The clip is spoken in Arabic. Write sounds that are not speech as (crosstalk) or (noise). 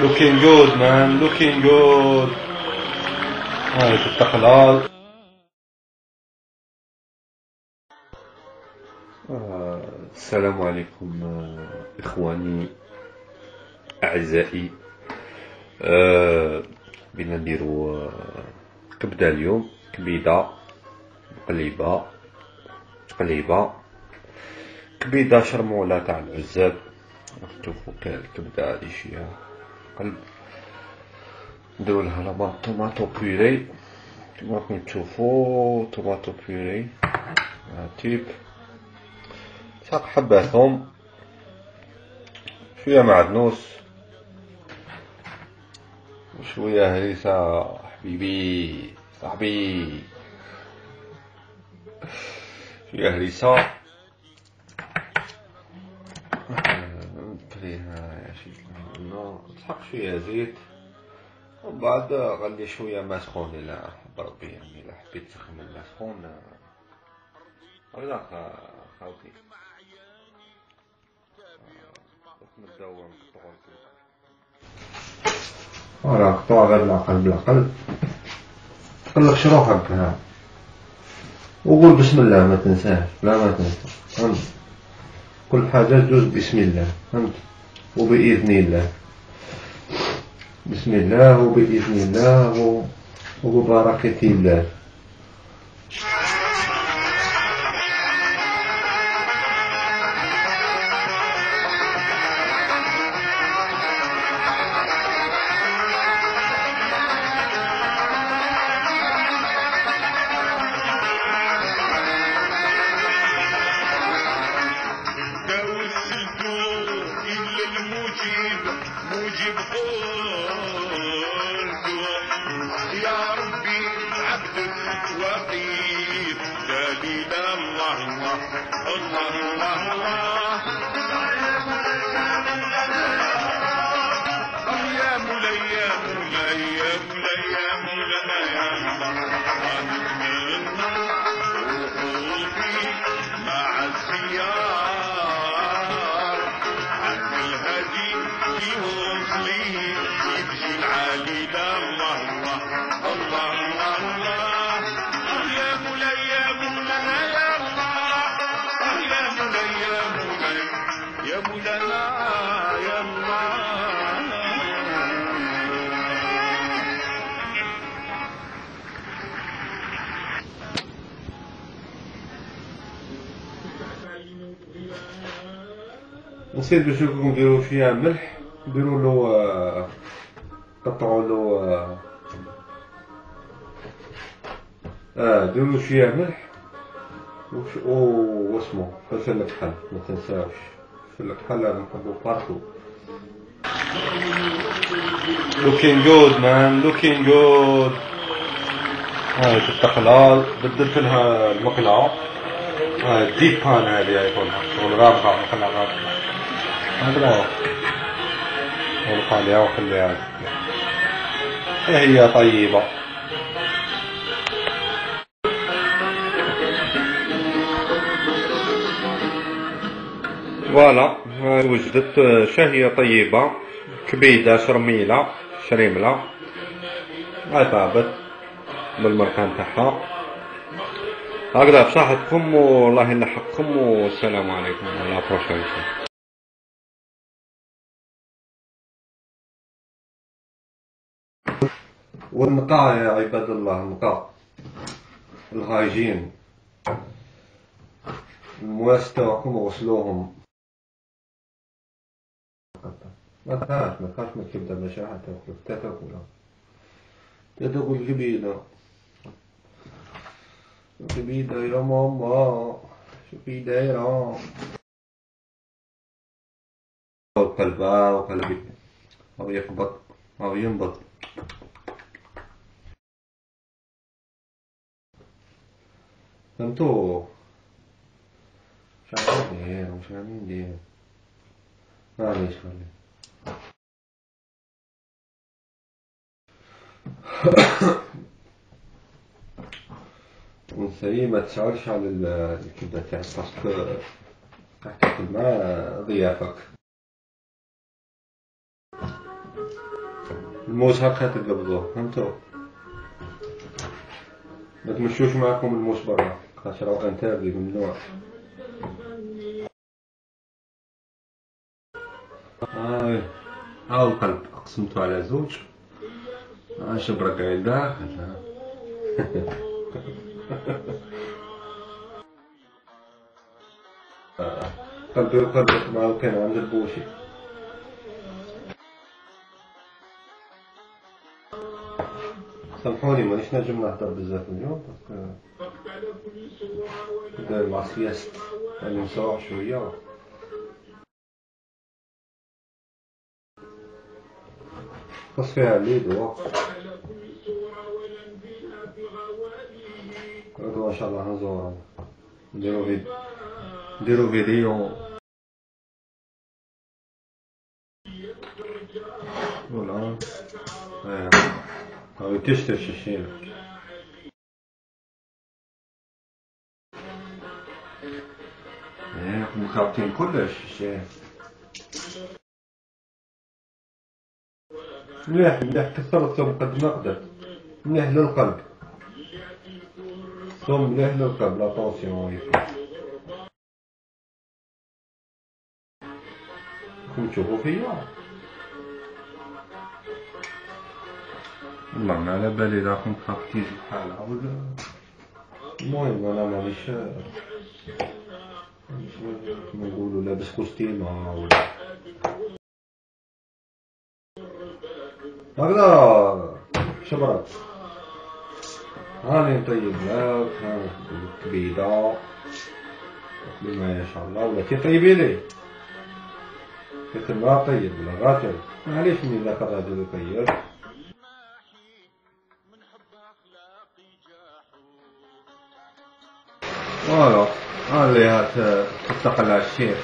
Looking good man, looking good. هاي التقلال آه، السلام عليكم إخواني أعزائي آه، بينا نديرو كبدة اليوم كبيدة مقليبة تقليبة كبيدة شرمولة تاع العزاب تشوفو الكبدة هادي فيها قلب نديرو لها لابا طوماطو بيري كما راكم تشوفو طوماطو بيري تيب ساق حبة ثوم شوية معدنوس وشوية هريسة حبيبي صاحبي. شوية هريسة نبريها يا شيخ تسحق شوية زيت. وبعد غلي شوية ما سخون إلا بربي يعني إلا حبيت تسخن الماء سخون هكذا خاوتي. نبداو نقطعو فوالا قطوع غير بالعقل بالعقل تقلق شروحك ها وقول بسم الله ما تنساش لا ما تنسى فهمت؟ كل حاجة تجوز بسم الله. فهمت؟ وبإذن الله. بسم الله وبإذن الله وببركة الله. مجيب مجيب قلبه يا ربي عبدك وقيف دليل الله الله الله الله, الله. نسيت باش نديرو فيها ملح نديرو له قطعوا له آه ديرو فيها ملح و واسمو فلفل الكحل ما تنساوش. فلفل الكحل نحبو partout looking good man looking good. هاي التقلال بدلت لها المقلاة هاي الديب بان هذه يكونها شغل رابطة مقلاة رابطة هذا ونقع عليها وخليها هي طيبة؟ فوالا وجدت شهية طيبة؟ كبيدة شرميلة شريملة. طابت بالمركان تاعها. هكذا بصحتكم والله يلحقكم والسلام عليكم. ولا بروشين والنقاء يا عباد الله النقاء. الهايجين المواس تاعكم غسلوهم ما تخافش ما تخافش من الكبدة المشاعة تاكل تاكلها تاكل. كبيدة كبيدة يا ماما. شوفي دايرة وقلبها وقلبي أو يخبط أو فهمتوا مش عارفين إيه مش عارفين دي معلش معلش ونسي ما تشعرش على الكبدة تاعك parce que تاكل مع ضيافك الموس هكا تقبضوه فهمتو ما تمشوش معكم الموس برا خاطر راهو interdit ممنوع هاو القلب قسمته على زوج. ها شبرك عين داخل (laughs) قلبي وقلبك ما كان عند البوشي سامحوني مانيش نجم نهضر بزاف اليوم داير مع سياست يعني نسرح شوية خاص فيها ليد وقت غدوة ان شاء الله نزور نديرو فيديو نديرو فيديو ولا هاو تشتر شاشين إيه مخابطين كلش الشيء مليح مليح كثرت ثم قد ما قدرت. مليح للقلب. ثم مليح للقلب. لا طونسيون كنت تشوفوا فيا والله ما على بالي خاف تيجي بحالها ولا المهم أنا مانيش كما نقولوا لابس كوستيمة ولا. هكذا شبرك هاني نطيب لك هاني كبيدة بما شاء الله. ولا تطيبي لي قلت ما طيب ولا غاتل معليش من ذاك الراجل يطيب فوالا ها اللي هات تستقل على الشيخ.